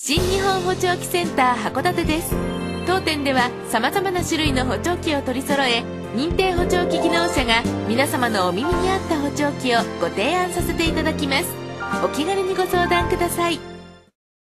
新日本補聴器センター函館です。当店では様々な種類の補聴器を取り揃え認定補聴器技能者が皆様のお耳に合った補聴器をご提案させていただきます。お気軽にご相談ください。